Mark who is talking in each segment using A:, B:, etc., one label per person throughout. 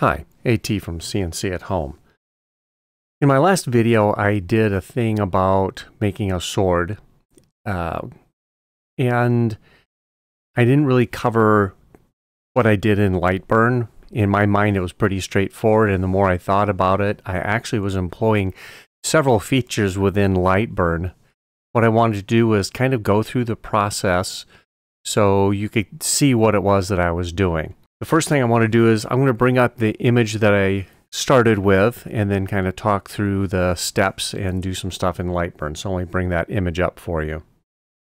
A: Hi, AT from CNC at Home. In my last video, I did a thing about making a sword, uh, and I didn't really cover what I did in Lightburn. In my mind, it was pretty straightforward, and the more I thought about it, I actually was employing several features within Lightburn. What I wanted to do was kind of go through the process so you could see what it was that I was doing. The first thing I want to do is I'm going to bring up the image that I started with and then kind of talk through the steps and do some stuff in Lightburn. So let me bring that image up for you.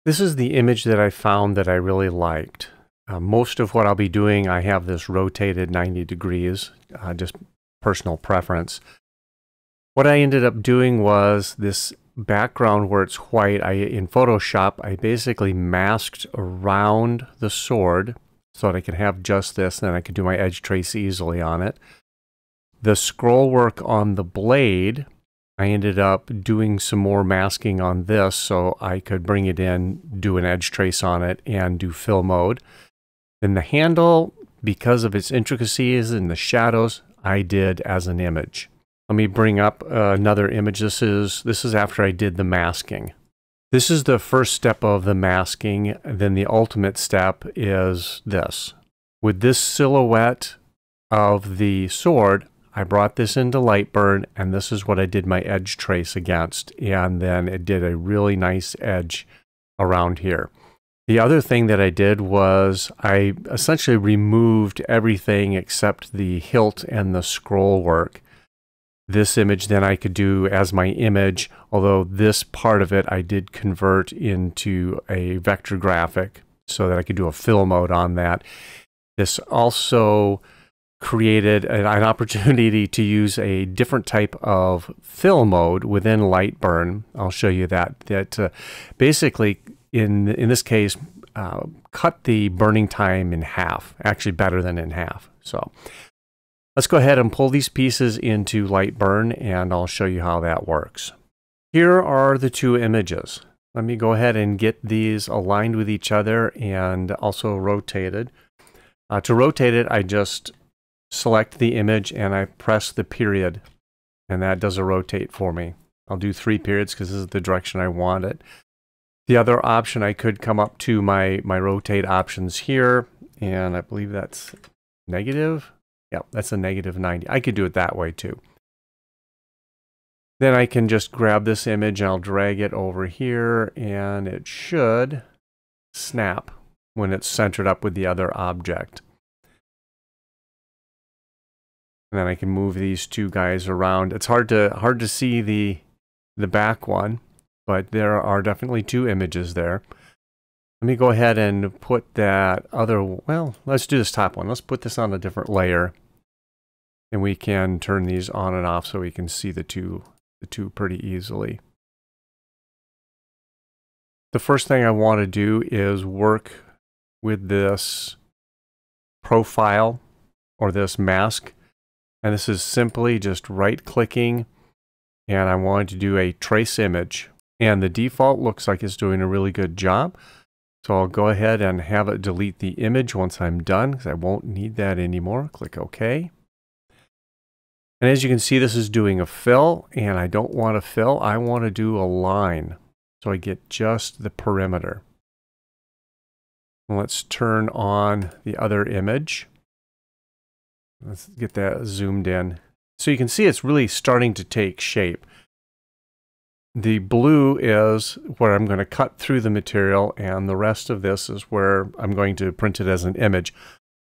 A: This is the image that I found that I really liked. Uh, most of what I'll be doing, I have this rotated 90 degrees, uh, just personal preference. What I ended up doing was this background where it's white, I in Photoshop, I basically masked around the sword so that I could have just this, and then I could do my edge trace easily on it. The scroll work on the blade, I ended up doing some more masking on this so I could bring it in, do an edge trace on it, and do fill mode. Then the handle, because of its intricacies and the shadows, I did as an image. Let me bring up uh, another image. This is, this is after I did the masking. This is the first step of the masking. Then the ultimate step is this. With this silhouette of the sword, I brought this into Lightburn, and this is what I did my edge trace against. And then it did a really nice edge around here. The other thing that I did was I essentially removed everything except the hilt and the scroll work this image then I could do as my image, although this part of it I did convert into a vector graphic so that I could do a fill mode on that. This also created an, opportunity to use a different type of fill mode within Lightburn. I'll show you that. That uh, basically, in in this case, uh, cut the burning time in half. Actually, better than in half. So Let's go ahead and pull these pieces into Lightburn and I'll show you how that works. Here are the two images. Let me go ahead and get these aligned with each other and also rotated. Uh, to rotate it, I just select the image and I press the period and that does a rotate for me. I'll do three periods because this is the direction I want it. The other option, I could come up to my, my rotate options here and I believe that's negative. Yeah, that's a negative 90. I could do it that way too. Then I can just grab this image and I'll drag it over here and it should snap when it's centered up with the other object. And then I can move these two guys around. It's hard to hard to see the the back one, but there are definitely two images there. Let me go ahead and put that other, well, let's do this top one. Let's put this on a different layer. And we can turn these on and off so we can see the two, the two pretty easily. The first thing I want to do is work with this profile or this mask. And this is simply just right clicking and I wanted to do a trace image. And the default looks like it's doing a really good job. So I'll go ahead and have it delete the image once I'm done because I won't need that anymore. Click OK. And as you can see, this is doing a fill and I don't want a fill. I want to do a line. So I get just the perimeter. Let's turn on the other image. Let's get that zoomed in. So you can see it's really starting to take shape. The blue is where I'm going to cut through the material and the rest of this is where I'm going to print it as an image.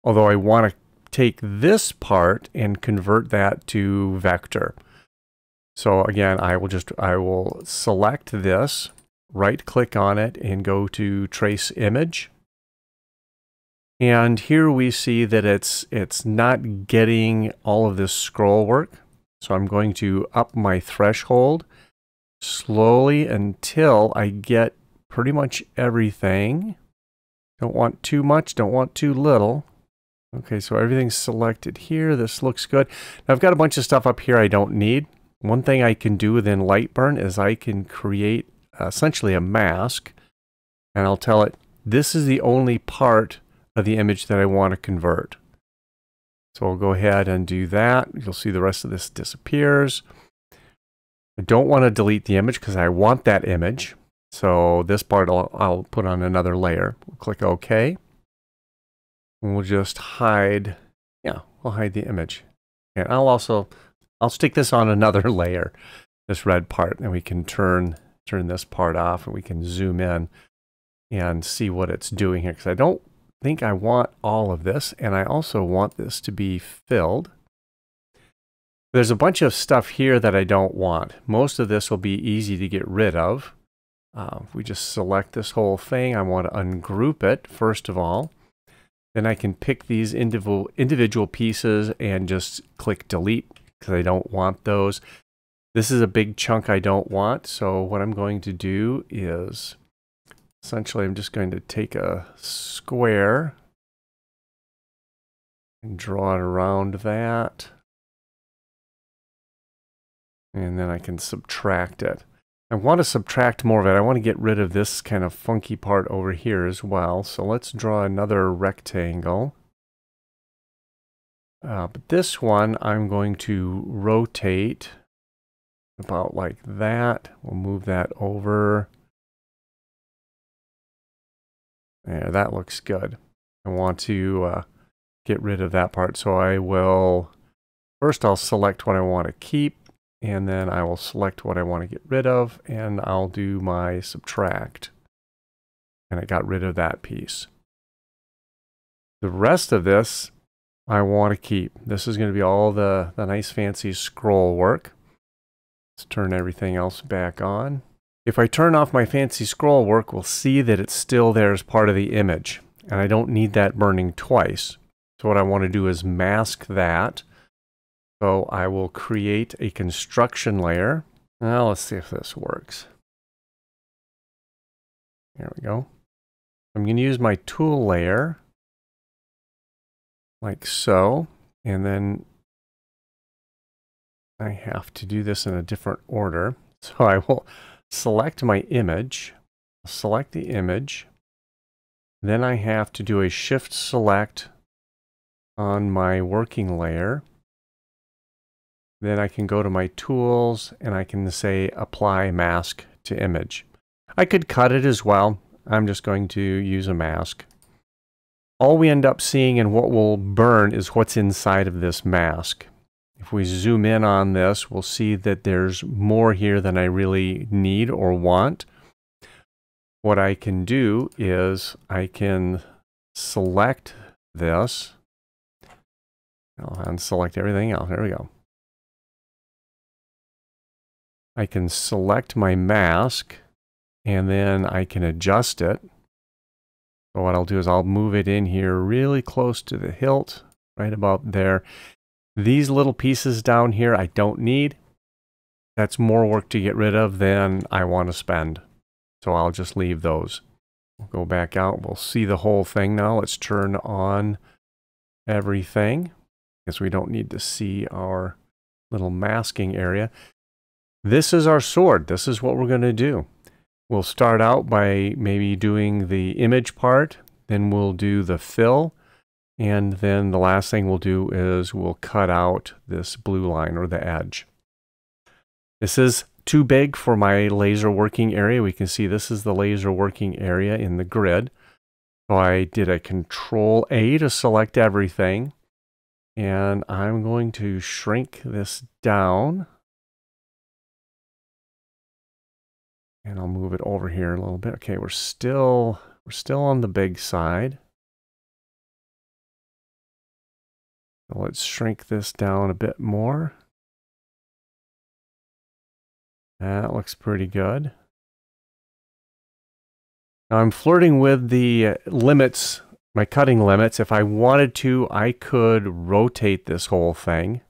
A: Although I want to take this part and convert that to vector. So again, I will just, I will select this, right click on it and go to trace image. And here we see that it's, it's not getting all of this scroll work. So I'm going to up my threshold slowly until I get pretty much everything. Don't want too much, don't want too little. Okay, so everything's selected here. This looks good. Now I've got a bunch of stuff up here I don't need. One thing I can do within Lightburn is I can create uh, essentially a mask and I'll tell it this is the only part of the image that I want to convert. So I'll go ahead and do that. You'll see the rest of this disappears. I don't want to delete the image because I want that image. So this part I'll, I'll put on another layer. We'll click OK. And we'll just hide, yeah, we'll hide the image. And I'll also, I'll stick this on another layer, this red part, and we can turn, turn this part off and we can zoom in and see what it's doing here. Because I don't think I want all of this, and I also want this to be filled. There's a bunch of stuff here that I don't want. Most of this will be easy to get rid of. Uh, if we just select this whole thing, I want to ungroup it first of all. Then I can pick these individual, individual pieces and just click delete because I don't want those. This is a big chunk I don't want. So what I'm going to do is essentially I'm just going to take a square and draw it around that. And then I can subtract it. I want to subtract more of it. I want to get rid of this kind of funky part over here as well. So let's draw another rectangle. Uh, but this one I'm going to rotate about like that. We'll move that over. There, that looks good. I want to uh, get rid of that part. So I will, first I'll select what I want to keep and then I will select what I want to get rid of and I'll do my subtract. And I got rid of that piece. The rest of this I want to keep. This is going to be all the, the nice fancy scroll work. Let's turn everything else back on. If I turn off my fancy scroll work, we'll see that it's still there as part of the image. And I don't need that burning twice. So what I want to do is mask that so I will create a construction layer. Now let's see if this works. There we go. I'm going to use my tool layer like so. And then I have to do this in a different order. So I will select my image, select the image. Then I have to do a shift select on my working layer. Then I can go to my tools and I can say apply mask to image. I could cut it as well. I'm just going to use a mask. All we end up seeing and what will burn is what's inside of this mask. If we zoom in on this, we'll see that there's more here than I really need or want. What I can do is I can select this. I'll unselect everything else. There we go. I can select my mask and then I can adjust it. So what I'll do is I'll move it in here really close to the hilt, right about there. These little pieces down here I don't need. That's more work to get rid of than I want to spend. So I'll just leave those. We'll go back out. We'll see the whole thing now. Let's turn on everything because we don't need to see our little masking area. This is our sword. This is what we're going to do. We'll start out by maybe doing the image part, then we'll do the fill, and then the last thing we'll do is we'll cut out this blue line or the edge. This is too big for my laser working area. We can see this is the laser working area in the grid. So I did a control A to select everything. And I'm going to shrink this down And I'll move it over here a little bit. Okay, we're still we're still on the big side. So let's shrink this down a bit more. That looks pretty good. Now I'm flirting with the uh, limits, my cutting limits. If I wanted to, I could rotate this whole thing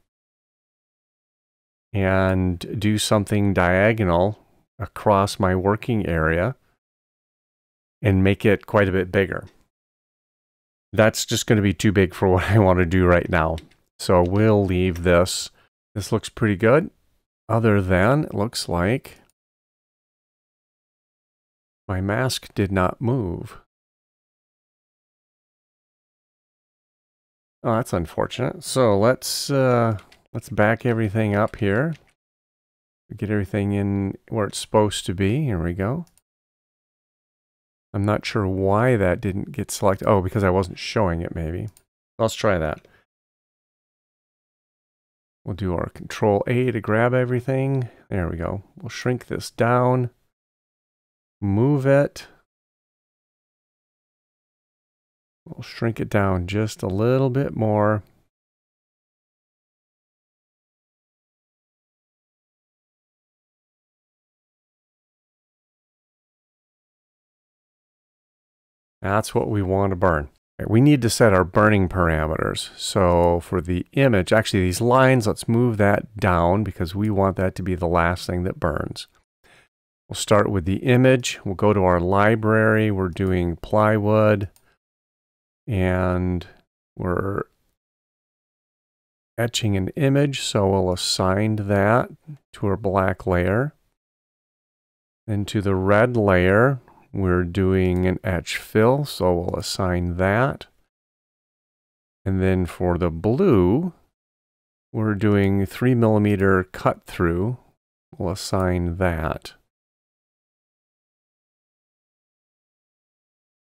A: and do something diagonal across my working area and make it quite a bit bigger. That's just going to be too big for what I want to do right now. So we'll leave this. This looks pretty good. Other than it looks like my mask did not move. Oh, that's unfortunate. So let's uh, let's back everything up here. Get everything in where it's supposed to be. Here we go. I'm not sure why that didn't get selected. Oh, because I wasn't showing it maybe. Let's try that. We'll do our control A to grab everything. There we go. We'll shrink this down, move it. We'll shrink it down just a little bit more. That's what we want to burn. We need to set our burning parameters. So for the image, actually these lines, let's move that down because we want that to be the last thing that burns. We'll start with the image. We'll go to our library. We're doing plywood and we're etching an image. So we'll assign that to our black layer. And to the red layer, we're doing an etch fill, so we'll assign that. And then for the blue, we're doing three millimeter cut through. We'll assign that.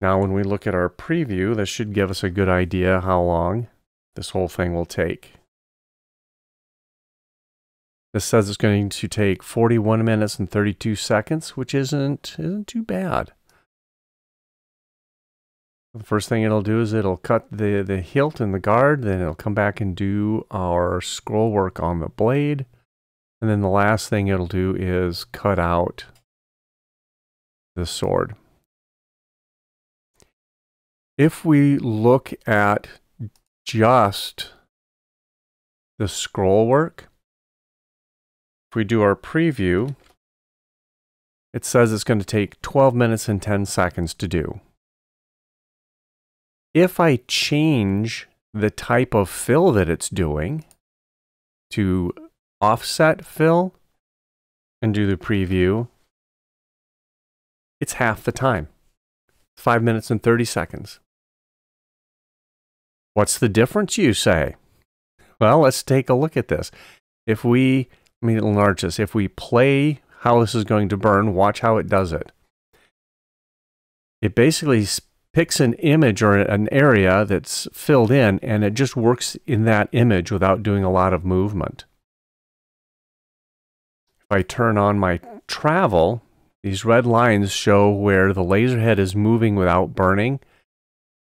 A: Now when we look at our preview, this should give us a good idea how long this whole thing will take. This says it's going to take 41 minutes and 32 seconds, which isn't, isn't too bad. The first thing it'll do is it'll cut the, the hilt and the guard, then it'll come back and do our scroll work on the blade. And then the last thing it'll do is cut out the sword. If we look at just the scroll work, we do our preview, it says it's going to take 12 minutes and 10 seconds to do. If I change the type of fill that it's doing to offset fill and do the preview, it's half the time. 5 minutes and 30 seconds. What's the difference, you say? Well, let's take a look at this. If we let me enlarge this. If we play how this is going to burn, watch how it does it. It basically picks an image or an area that's filled in and it just works in that image without doing a lot of movement. If I turn on my travel, these red lines show where the laser head is moving without burning.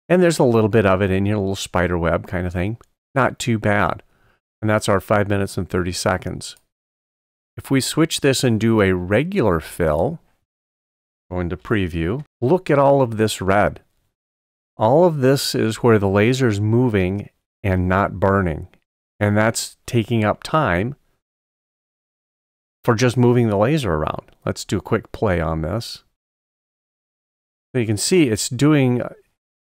A: And there's a little bit of it in your little spider web kind of thing. Not too bad. And that's our 5 minutes and 30 seconds. If we switch this and do a regular fill, go into preview, look at all of this red. All of this is where the laser is moving and not burning. And that's taking up time for just moving the laser around. Let's do a quick play on this. So you can see it's doing,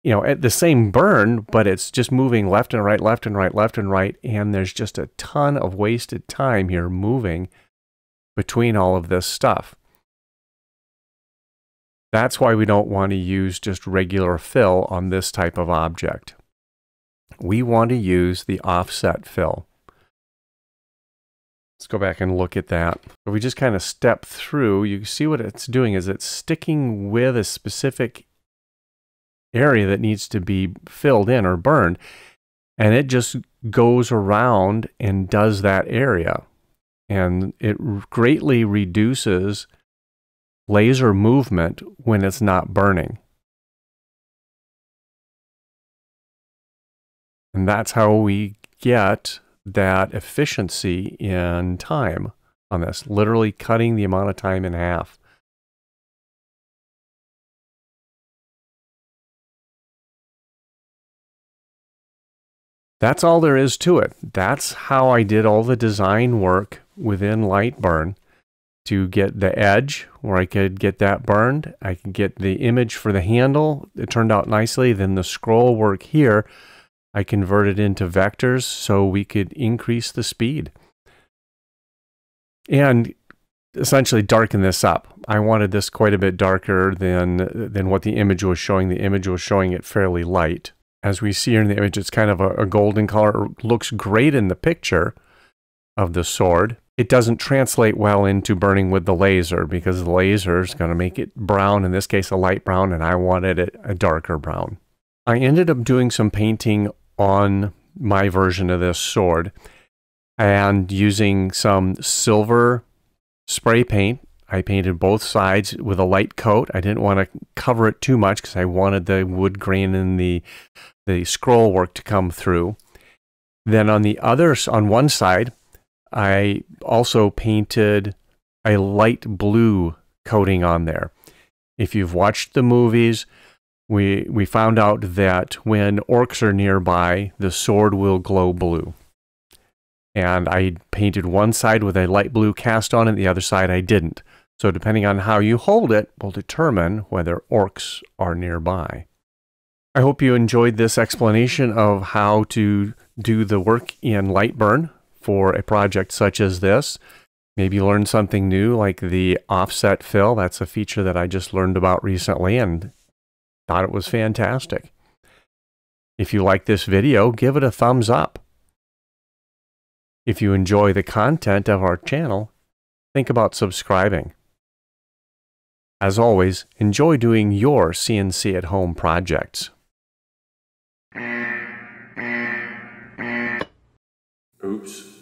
A: you know, at the same burn, but it's just moving left and right, left and right, left and right. And there's just a ton of wasted time here moving between all of this stuff. That's why we don't want to use just regular fill on this type of object. We want to use the offset fill. Let's go back and look at that. If we just kind of step through, you see what it's doing is it's sticking with a specific area that needs to be filled in or burned. And it just goes around and does that area and it greatly reduces laser movement when it's not burning. And that's how we get that efficiency in time on this, literally cutting the amount of time in half. That's all there is to it. That's how I did all the design work within LightBurn to get the edge where I could get that burned. I could get the image for the handle. It turned out nicely. Then the scroll work here, I converted into vectors so we could increase the speed. And essentially darken this up. I wanted this quite a bit darker than, than what the image was showing. The image was showing it fairly light. as we see here in the image, it's kind of a, a golden color. It looks great in the picture of the sword. It doesn't translate well into burning with the laser because the laser is going to make it brown, in this case a light brown, and I wanted it a darker brown. I ended up doing some painting on my version of this sword and using some silver spray paint. I painted both sides with a light coat. I didn't want to cover it too much because I wanted the wood grain and the the scroll work to come through. Then on the other on one side, I also painted a light blue coating on there. If you've watched the movies, we we found out that when orcs are nearby, the sword will glow blue and I painted one side with a light blue cast on it, the other side I didn't. So depending on how you hold it will determine whether orcs are nearby. I hope you enjoyed this explanation of how to do the work in Lightburn for a project such as this. Maybe learn something new like the offset fill. That's a feature that I just learned about recently and thought it was fantastic. If you like this video, give it a thumbs up. If you enjoy the content of our channel, think about subscribing. As always, enjoy doing your CNC at home projects.
B: Oops.